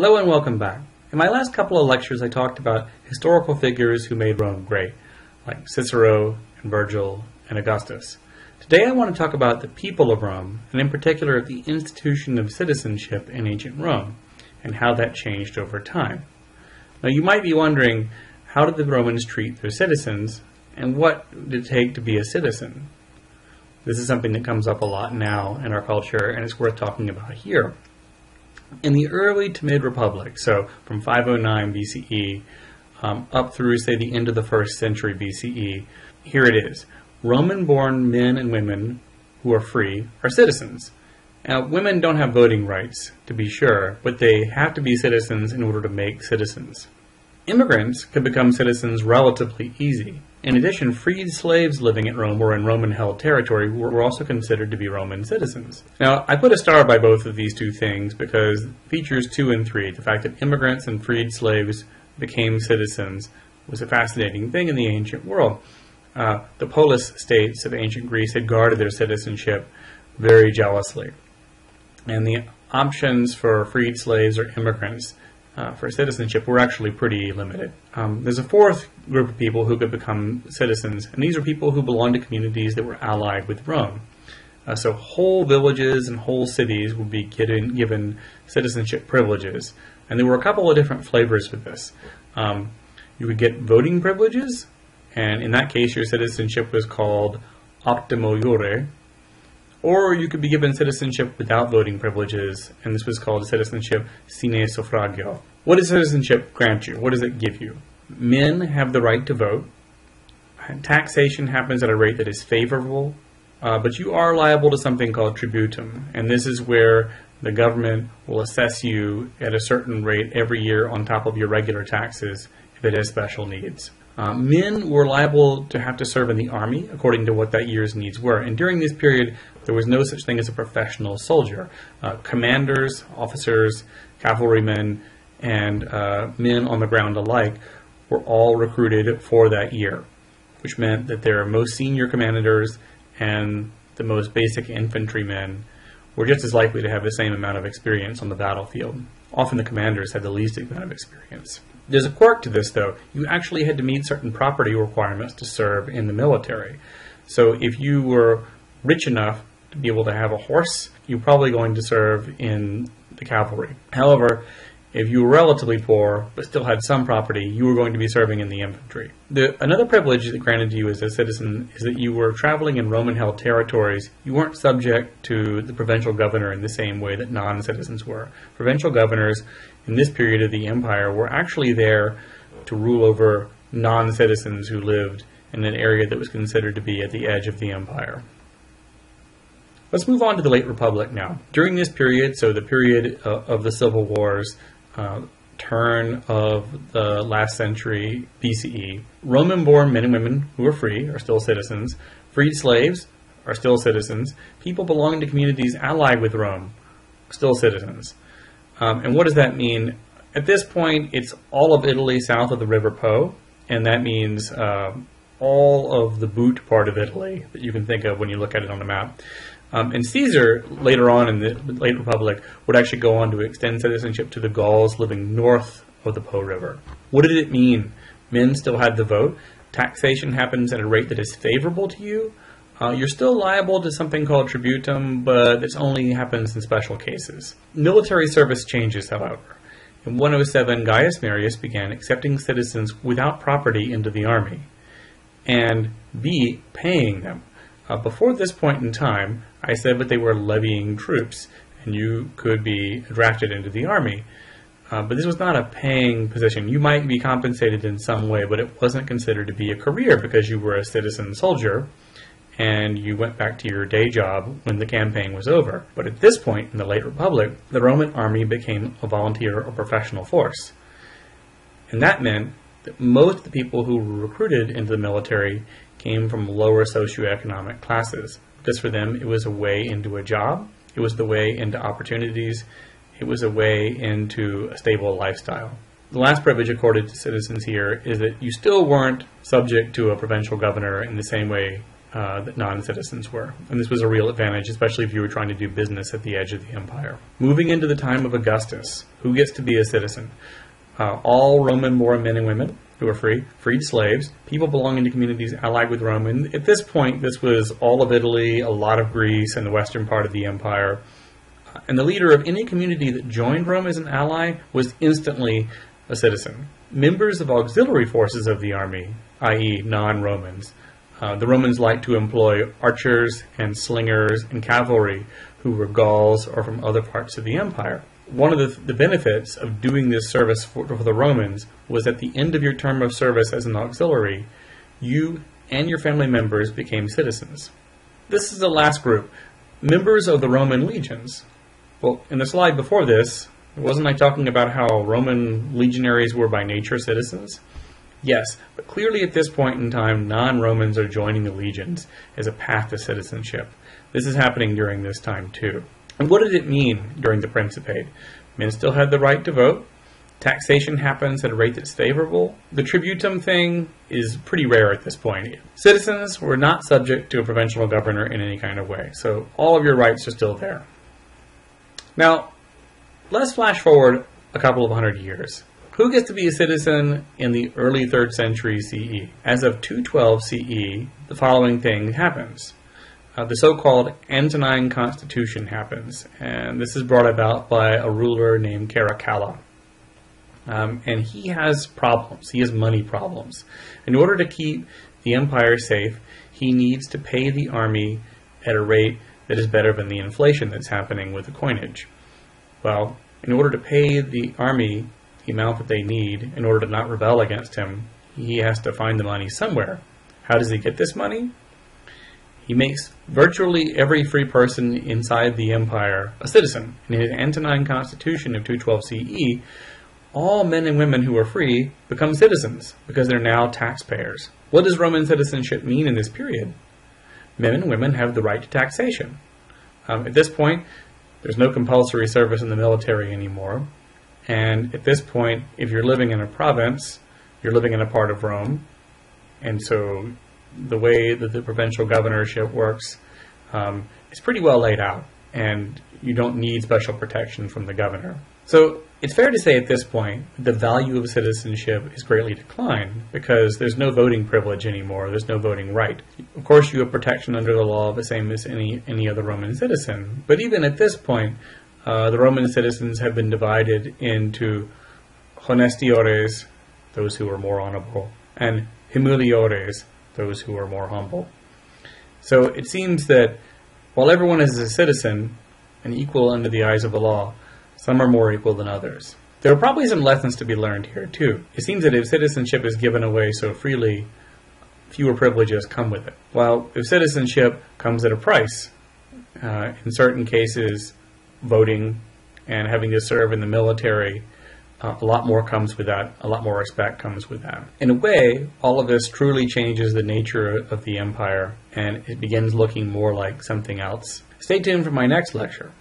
Hello and welcome back. In my last couple of lectures I talked about historical figures who made Rome great, like Cicero and Virgil and Augustus. Today I want to talk about the people of Rome, and in particular the institution of citizenship in ancient Rome, and how that changed over time. Now you might be wondering, how did the Romans treat their citizens, and what did it take to be a citizen? This is something that comes up a lot now in our culture, and it's worth talking about here. In the early to mid Republic, so from 509 BCE um, up through, say, the end of the first century BCE, here it is. Roman born men and women who are free are citizens. Now, women don't have voting rights, to be sure, but they have to be citizens in order to make citizens. Immigrants could become citizens relatively easy. In addition, freed slaves living at Rome or in Roman held territory were also considered to be Roman citizens. Now, I put a star by both of these two things because features 2 and 3, the fact that immigrants and freed slaves became citizens, was a fascinating thing in the ancient world. Uh, the polis states of ancient Greece had guarded their citizenship very jealously. And the options for freed slaves or immigrants uh, for citizenship were actually pretty limited. Um, there's a fourth group of people who could become citizens, and these are people who belonged to communities that were allied with Rome. Uh, so whole villages and whole cities would be given, given citizenship privileges, and there were a couple of different flavors with this. Um, you would get voting privileges, and in that case, your citizenship was called optimo iure, or you could be given citizenship without voting privileges, and this was called citizenship sine suffragio. What does citizenship grant you? What does it give you? Men have the right to vote. Taxation happens at a rate that is favorable, uh, but you are liable to something called tributum, and this is where the government will assess you at a certain rate every year on top of your regular taxes if it has special needs. Uh, men were liable to have to serve in the army according to what that year's needs were. And during this period, there was no such thing as a professional soldier. Uh, commanders, officers, cavalrymen, and uh, men on the ground alike were all recruited for that year, which meant that their most senior commanders and the most basic infantrymen were just as likely to have the same amount of experience on the battlefield. Often the commanders had the least amount of experience. There's a quirk to this, though. You actually had to meet certain property requirements to serve in the military. So if you were rich enough to be able to have a horse, you're probably going to serve in the cavalry. However, if you were relatively poor but still had some property, you were going to be serving in the infantry. The, another privilege that granted you as a citizen is that you were traveling in Roman held territories. You weren't subject to the provincial governor in the same way that non citizens were. Provincial governors in this period of the empire were actually there to rule over non citizens who lived in an area that was considered to be at the edge of the empire. Let's move on to the late Republic now. During this period, so the period uh, of the civil wars, uh, turn of the last century BCE, Roman born men and women who are free are still citizens, freed slaves are still citizens, people belonging to communities allied with Rome still citizens. Um, and what does that mean? At this point, it's all of Italy south of the River Po, and that means uh, all of the boot part of Italy that you can think of when you look at it on a map. Um, and Caesar, later on in the late Republic, would actually go on to extend citizenship to the Gauls living north of the Po River. What did it mean? Men still had the vote. Taxation happens at a rate that is favorable to you. Uh, you're still liable to something called tributum, but this only happens in special cases. Military service changes, however. In 107, Gaius Marius began accepting citizens without property into the army, and B, paying them. Uh, before this point in time, I said that they were levying troops, and you could be drafted into the army. Uh, but this was not a paying position. You might be compensated in some way, but it wasn't considered to be a career because you were a citizen soldier and you went back to your day job when the campaign was over. But at this point in the late Republic, the Roman army became a volunteer or professional force. And that meant that most of the people who were recruited into the military came from lower socioeconomic classes. Because for them, it was a way into a job, it was the way into opportunities, it was a way into a stable lifestyle. The last privilege accorded to citizens here is that you still weren't subject to a provincial governor in the same way uh, that non-citizens were. And this was a real advantage, especially if you were trying to do business at the edge of the empire. Moving into the time of Augustus, who gets to be a citizen? Uh, all Roman born men and women who were free, freed slaves, people belonging to communities allied with Rome. And at this point, this was all of Italy, a lot of Greece, and the western part of the empire. And the leader of any community that joined Rome as an ally was instantly a citizen. Members of auxiliary forces of the army, i.e., non Romans, uh, the Romans liked to employ archers and slingers and cavalry who were Gauls or from other parts of the empire. One of the, the benefits of doing this service for, for the Romans was at the end of your term of service as an auxiliary, you and your family members became citizens. This is the last group, members of the Roman legions. Well, in the slide before this, wasn't I talking about how Roman legionaries were by nature citizens? Yes, but clearly at this point in time, non Romans are joining the legions as a path to citizenship. This is happening during this time too. And what did it mean during the Principate? Men still had the right to vote. Taxation happens at a rate that's favorable. The tributum thing is pretty rare at this point. Citizens were not subject to a provincial governor in any kind of way, so all of your rights are still there. Now, let's flash forward a couple of hundred years. Who gets to be a citizen in the early 3rd century CE? As of 212 CE, the following thing happens. Uh, the so-called Antonine Constitution happens, and this is brought about by a ruler named Caracalla. Um, and he has problems. He has money problems. In order to keep the empire safe, he needs to pay the army at a rate that is better than the inflation that's happening with the coinage. Well, in order to pay the army the amount that they need in order to not rebel against him, he has to find the money somewhere. How does he get this money? He makes virtually every free person inside the empire a citizen. In his Antonine Constitution of 212 CE, all men and women who are free become citizens because they're now taxpayers. What does Roman citizenship mean in this period? Men and women have the right to taxation. Um, at this point, there's no compulsory service in the military anymore. And at this point, if you're living in a province, you're living in a part of Rome. And so the way that the provincial governorship works um, is pretty well laid out. And you don't need special protection from the governor. So it's fair to say at this point the value of citizenship is greatly declined because there's no voting privilege anymore. There's no voting right. Of course, you have protection under the law the same as any any other Roman citizen. But even at this point, uh, the Roman citizens have been divided into honestiores, those who are more honorable, and humiliores, those who are more humble. So it seems that while everyone is a citizen and equal under the eyes of the law, some are more equal than others. There are probably some lessons to be learned here, too. It seems that if citizenship is given away so freely, fewer privileges come with it. While if citizenship comes at a price, uh, in certain cases, voting and having to serve in the military, uh, a lot more comes with that. A lot more respect comes with that. In a way, all of this truly changes the nature of the empire and it begins looking more like something else. Stay tuned for my next lecture.